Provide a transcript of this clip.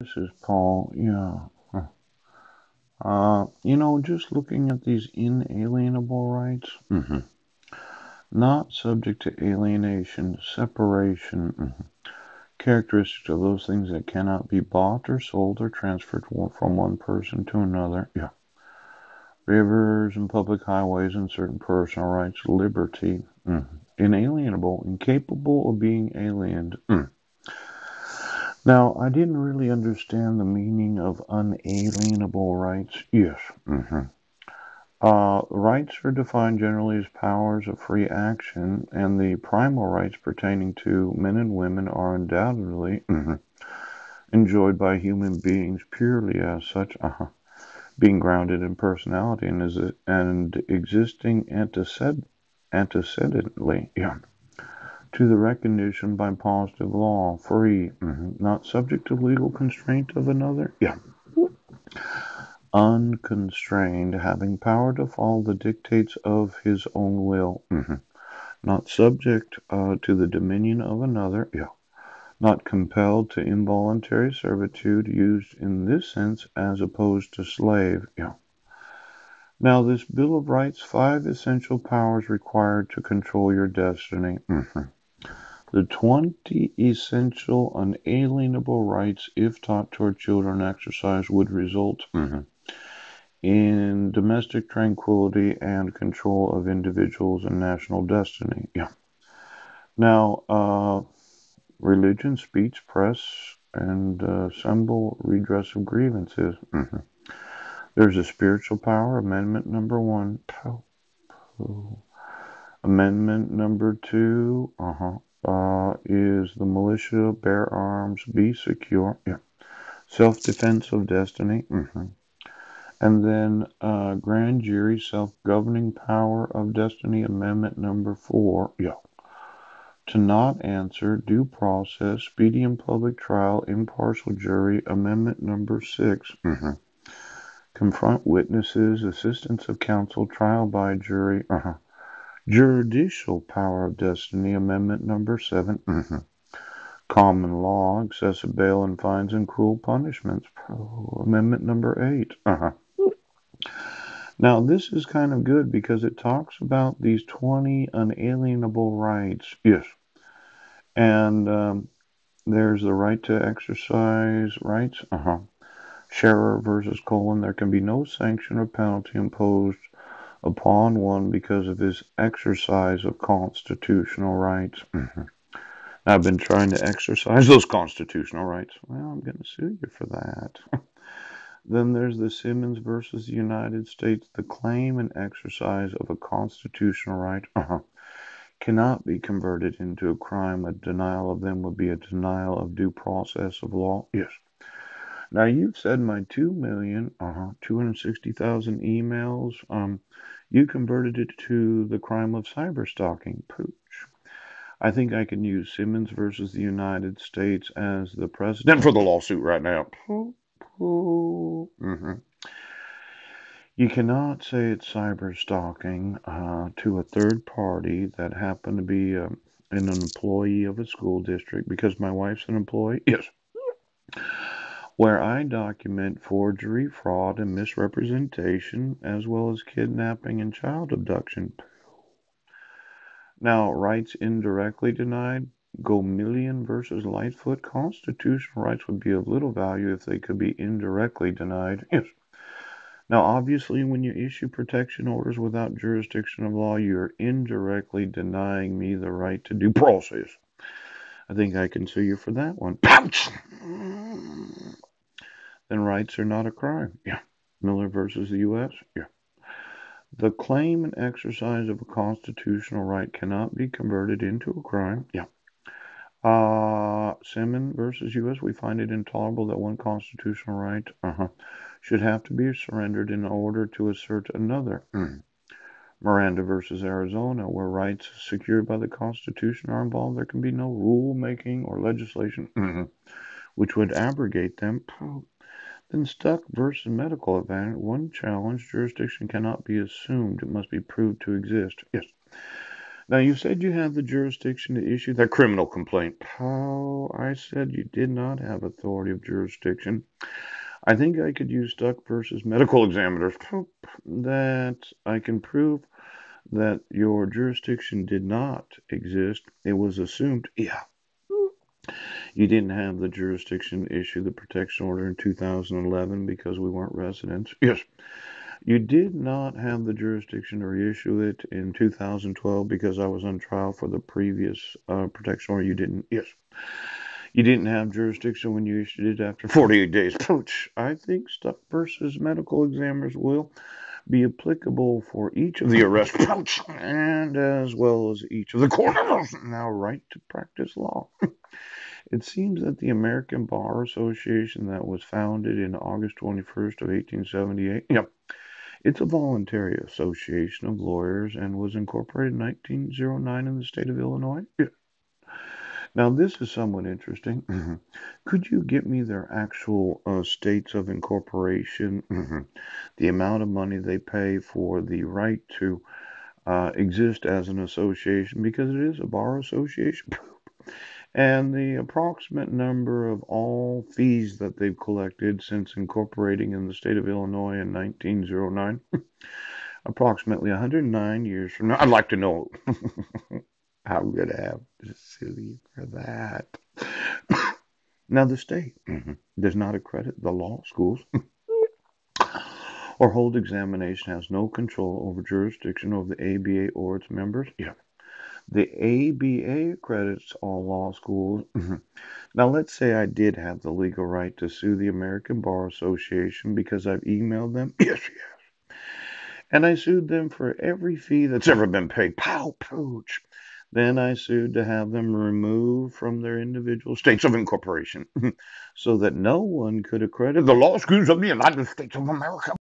This is Paul. Yeah. Uh, you know, just looking at these inalienable rights, mhm, not subject to alienation, separation, mhm, characteristics of those things that cannot be bought or sold or transferred from one person to another. Yeah. Rivers and public highways and certain personal rights, liberty, mhm, inalienable, incapable of being aliened. Mm. Now, I didn't really understand the meaning of unalienable rights. Yes. hmm Uh, rights are defined generally as powers of free action, and the primal rights pertaining to men and women are undoubtedly mhm, enjoyed by human beings purely as such, uh-huh, being grounded in personality and, is, and existing anteced- antecedently. Yeah to the recognition by positive law, free, mm-hmm, not subject to legal constraint of another. Yeah. Unconstrained, having power to follow the dictates of his own will. Mm-hmm. Not subject uh, to the dominion of another. Yeah. Not compelled to involuntary servitude, used in this sense as opposed to slave. Yeah. Now, this Bill of Rights, five essential powers required to control your destiny. Mm-hmm. The twenty essential unalienable rights, if taught to our children exercised, would result mm-hmm. in domestic tranquility and control of individuals and national destiny. Yeah. Now, uh, religion, speech, press, and uh, assemble redress of grievances. Mm-hmm. There's a spiritual power, amendment number one. Amendment number two, uh-huh uh, is the militia, bear arms, be secure. Yeah. Self defense of destiny. Mm-hmm. And then uh, grand jury, self governing power of destiny, amendment number four. Yeah. To not answer, due process, speedy and public trial, impartial jury, amendment number 6 mm-hmm. Confront witnesses, assistance of counsel, trial by jury. Uh-huh Judicial Power of Destiny, Amendment Number 7. Mm-hmm. Common Law, Excessive Bail and Fines and Cruel Punishments, Amendment Number 8. Uh-huh. Now, this is kind of good because it talks about these 20 unalienable rights. Yes. And um, there's the right to exercise rights. Uh-huh. Sherar versus Cullen. There can be no sanction or penalty imposed upon one because of his exercise of constitutional rights. Mm-hmm. I've been trying to exercise those constitutional rights. Well, I'm going to sue you for that. then there's the Simmons versus the United States. The claim and exercise of a constitutional right uh-huh, cannot be converted into a crime. A denial of them would be a denial of due process of law. Yes. Now you've said my two million, uh-huh, 260,000 emails. Um, you converted it to the crime of cyber stalking. Pooch. I think I can use Simmons versus the United States as the precedent for the lawsuit right now. Mm-hmm. You cannot say it's cyber stalking uh, to a third party that happened to be uh, an employee of a school district because my wife's an employee. Yes where I document forgery, fraud, and misrepresentation, as well as kidnapping and child abduction. Now, rights indirectly denied. Gomillion versus Lightfoot. Constitutional rights would be of little value if they could be indirectly denied. Yes. Now, obviously, when you issue protection orders without jurisdiction of law, you're indirectly denying me the right to due process. I think I can sue you for that one. Then rights are not a crime. Yeah. Miller versus the U.S. Yeah. The claim and exercise of a constitutional right cannot be converted into a crime. Yeah. Uh, Simmons versus U.S. We find it intolerable that one constitutional right uh-huh, should have to be surrendered in order to assert another. Mm. Miranda versus Arizona, where rights secured by the Constitution are involved, there can be no rule making or legislation mm-hmm, which would abrogate them. Then Stuck versus Medical Examiners, one challenge, jurisdiction cannot be assumed, it must be proved to exist. Yes. Now, you said you have the jurisdiction to issue that criminal complaint. How? I said you did not have authority of jurisdiction. I think I could use Stuck versus medical examiners. That I can prove that your jurisdiction did not exist. It was assumed. Yeah. You didn't have the jurisdiction issue the protection order in 2011 because we weren't residents. Yes. You did not have the jurisdiction to reissue it in 2012 because I was on trial for the previous uh, protection order. You didn't. Yes. You didn't have jurisdiction when you issued it after 48 days. Pooch. I think Stuck versus medical examiners will be applicable for each of the arrest and as well as each of the courts now right to practice law. it seems that the American Bar Association that was founded in August 21st of 1878, yep, it's a voluntary association of lawyers and was incorporated in 1909 in the state of Illinois. Yeah. Now, this is somewhat interesting. Mm-hmm. Could you get me their actual uh, states of incorporation, mm-hmm. the amount of money they pay for the right to uh, exist as an association, because it is a bar association, and the approximate number of all fees that they've collected since incorporating in the state of Illinois in 1909? approximately 109 years from now. I'd like to know. I'm going to have to sue you for that. now, the state mm-hmm, does not accredit the law schools or hold examination, has no control over jurisdiction over the ABA or its members. Yeah. The ABA accredits all law schools. Now, let's say I did have the legal right to sue the American Bar Association because I've emailed them. Yes, yes. And I sued them for every fee that's ever been paid. Pow, pooch. Then I sued to have them removed from their individual states of incorporation so that no one could accredit the law schools of the United States of America.